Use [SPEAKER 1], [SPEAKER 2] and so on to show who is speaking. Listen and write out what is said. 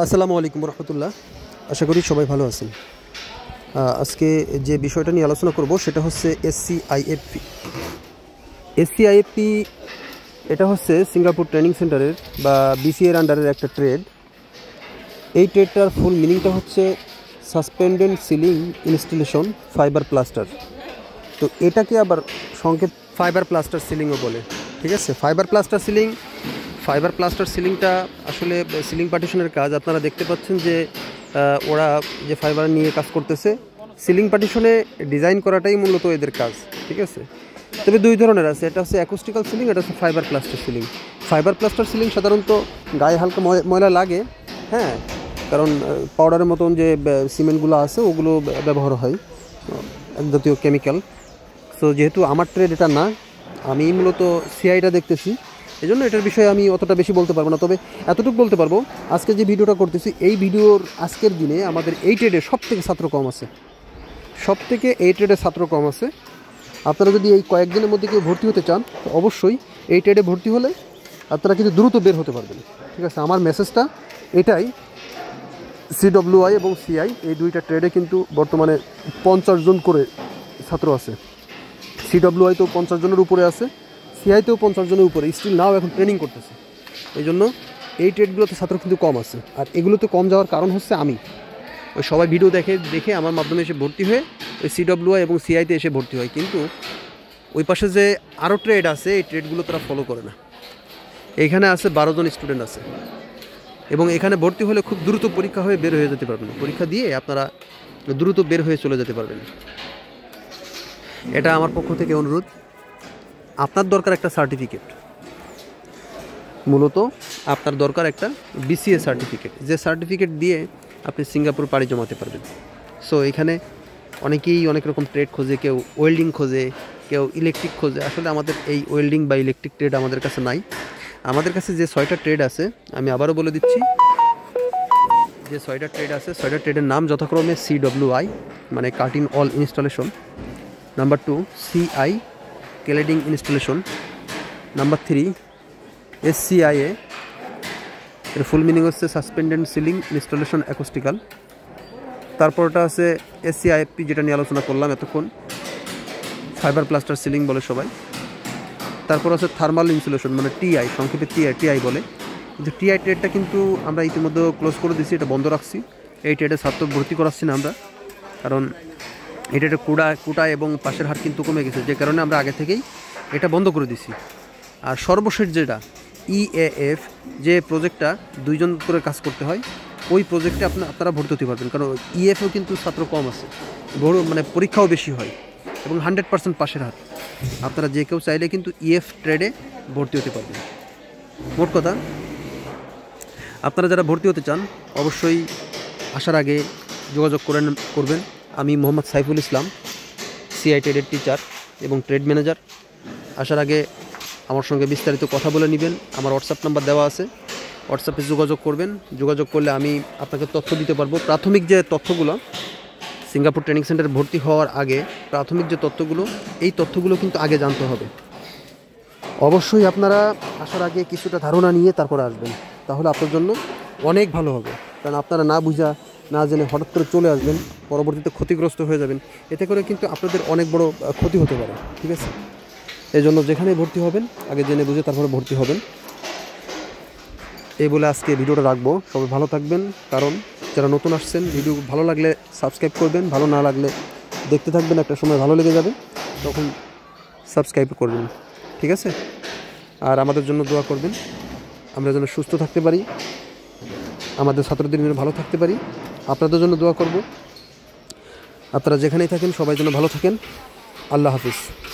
[SPEAKER 1] আসসালামু আলাইকুম রহমতুল্লাহ। আশা করি সবাই ভালো আছেন। আজকে যে বিষয়টা নিয়ে আলোচনা করব সেটা হচ্ছে এসসি আইএফপি এসসি আইএফপি এটা হচ্ছে সিঙ্গাপুর ট্রেনিং সেন্টারের বা বিসিএর আন্ডারের একটা ট্রেড এই ট্রেডটার ফুল মিনিংটা হচ্ছে suspended ceiling installation fibre plaster তো এটাকে আবার সংক্ষেপ ফাইবার প্লাস্টার সিলিংও বলে। ঠিক আছে? Fibre plaster ceiling fibre plaster সিলিংটা আসলে সিলিং পার্টিশনের কাজ। আপনারা দেখতে পাচ্ছেন যে ওরা যে ফাইবার নিয়ে কাজ করতেছে, সিলিং পার্টিশনে ডিজাইন করাটাই মূলত এদের কাজ, ঠিক আছে? তবে দুই ধরনের আছে, এটা হচ্ছে অ্যাকোস্টিক্যাল সিলিং, এটা হচ্ছে fibre plaster ceiling. Fibre plaster ceiling সাধারণত গায়ে হালকা ময়- ময়লা লাগে হ্যাঁ? কারণ পাউডারের মতন যে সিমেন্টগুলো আছে, ওগুলো ব্যবহার হয় এক জাতীয় কেমিক্যাল সো যেহেতু আমার ট্রেড এটা না, আমি মূলত সিআইটা দেখতেছি। এই জন্য এটার বিষয়ে আমি অতটা বেশি বলতে পারব না। তবে এতটুকু বলতে পারব, আজকে যে ভিডিওটা করতেছি, এই ভিডিওর আজকের দিনে আমাদের এই ট্রেডে সব থেকে ছাত্র কম আছে। সব থেকে এই ট্রেডে ছাত্র কম আছে। আপনারা যদি এই কয়েকদিনের মধ্যে কেউ ভর্তি হতে চান, তো অবশ্যই এই ট্রেডে ভর্তি হলে আপনারা কিন্তু দ্রুত বের হতে পারবেন। ঠিক আছে, আমার মেসেজটা এটাই। সিডব্লিউআই এবং সিআই এই দুইটা ট্রেডে কিন্তু বর্তমানে পঞ্চাশ জন করে ছাত্র আছে। সিডব্লিউআইতেও পঞ্চাশ জনের উপরে আছে। সিআইতেও পঞ্চাশ জনের উপরে স্টিল নাও এখন ট্রেনিং করতেছে। এই জন্য এই ট্রেডগুলোতে ছাত্র কিন্তু কম আছে। আর এগুলোতে কম যাওয়ার কারণ হচ্ছে আমি। ওই সবাই ভিডিও দেখে দেখে আমার মাধ্যমে এসে ভর্তি হয়ে ওই সিডব্লিউআই এবং সিআইতে এসে ভর্তি হয়। কিন্তু ওই পাশে যে আরও ট্রেড আছে, এই ট্রেডগুলো তারা ফলো করে না। এখানে আছে বারো জন স্টুডেন্ট আছে। এবং এখানে ভর্তি হলে খুব দ্রুত পরীক্ষা হয়ে বের হয়ে যেতে পারবেন। পরীক্ষা দিয়ে আপনারা দ্রুত বের হয়ে চলে যেতে পারবেন। এটা আমার পক্ষ থেকে অনুরোধ। আপনার দরকার একটা সার্টিফিকেট মূলত আপনার দরকার একটা বিসিএ সার্টিফিকেট যে সার্টিফিকেট দিয়ে আপনি সিঙ্গাপুর পাড়ি জমাতে পারবেন। সো এখানে অনেকেই অনেক রকম ট্রেড খোঁজে, কেউ ওয়েল্ডিং খোঁজে, কেউ ইলেকট্রিক খোঁজে। আসলে আমাদের এই ওয়েল্ডিং বা ইলেকট্রিক ট্রেড আমাদের কাছে নাই। আমাদের কাছে যে ছয়টা ট্রেড আছে, আমি আবারও বলে দিচ্ছি, যে ছয়টা ট্রেড আছে, ছয়টা ট্রেডের নাম যথাক্রমে সি আই মানে cutting all installation number two CI cladding installation, number three SCIA এর ফুল মিনিং হচ্ছে সাসপেন্ডেড সিলিং ইনস্টলেশন অ্যাকোস্টিক্যাল তারপরটা আছে এসসিআইএফপি যেটা নিয়ে আলোচনা করলাম এতক্ষণ ফাইবার প্লাস্টার সিলিং বলে সবাই। তারপর আছে থার্মাল ইনসুলেশন মানে টিআই সংক্ষেপে টিআই টিআই বলে। কিন্তু টিআই ট্রেডটা কিন্তু আমরা ইতিমধ্যে ক্লোজ করে দিচ্ছি এটা বন্ধ রাখছি। এই ট্রেডে ছাত্র ভর্তি করাচ্ছি না আমরা, কারণ এটা একটা কুড়া, কুটা এবং পাশের হার কিন্তু কমে গেছে, যে কারণে আমরা আগে থেকেই এটা বন্ধ করে দিছি। আর সর্বশেষ যেটা ইএএফ যে প্রজেক্টটা দুইজন করে কাজ করতে হয়, ওই প্রজেক্টে আপনার আপনারা ভর্তি হতে পারবেন, কারণ ইএফও কিন্তু ছাত্র কম আছে, বড় মানে পরীক্ষাও বেশি হয়, এবং হান্ড্রেড পার্সেন্ট পাশের হাত আপনারা যে কেউ চাইলে কিন্তু ইএফ ট্রেডে ভর্তি হতে পারবেন। মোট কথা, আপনারা যারা ভর্তি হতে চান, অবশ্যই আসার আগে যোগাযোগ করেন, করবেন। আমি মোহাম্মদ সাইফুল ইসলাম সিআই ট্রেডের টিচার এবং ট্রেড ম্যানেজার আসার আগে আমার সঙ্গে বিস্তারিত কথা বলে নেবেন। আমার হোয়াটসঅ্যাপ নাম্বার দেওয়া আছে। হোয়াটসঅ্যাপে যোগাযোগ করবেন। যোগাযোগ করলে আমি আপনাকে তথ্য দিতে পারব। প্রাথমিক যে তথ্যগুলো, সিঙ্গাপুর ট্রেনিং সেন্টারে ভর্তি হওয়ার আগে প্রাথমিক যে তথ্যগুলো, এই তথ্যগুলো কিন্তু আগে জানতে হবে। অবশ্যই আপনারা আসার আগে কিছুটা ধারণা নিয়ে তারপর আসবেন। তাহলে আপনার জন্য অনেক ভালো হবে। কারণ আপনারা না বুঝা না জেনে হঠাৎ করে চলে আসবেন, পরবর্তীতে ক্ষতিগ্রস্ত হয়ে যাবেন। এতে করে কিন্তু আপনাদের অনেক বড় ক্ষতি হতে পারে, ঠিক আছে? এই জন্য যেখানেই ভর্তি হবেন, আগে জেনে বুঝে তারপরে ভর্তি হবেন। এই বলে আজকে ভিডিওটা রাখব। সবাই ভালো থাকবেন, কারণ যারা নতুন আসছেন, ভিডিও ভালো লাগলে সাবস্ক্রাইব করবেন, ভালো না লাগলে দেখতে থাকবেন, একটা সময় ভালো লেগে যাবে, তখন সাবস্ক্রাইব করবেন, ঠিক আছে? আর আমাদের জন্য দোয়া করবেন, আমরা যেন সুস্থ থাকতে পারি। আমাদের ছাত্রদের জন্য ভালো থাকতে পারি। আপনাদের জন্য দোয়া করব। আপনারা যেখানেই থাকেন, সবাই যেন ভালো থাকেন। আল্লাহ হাফিজ।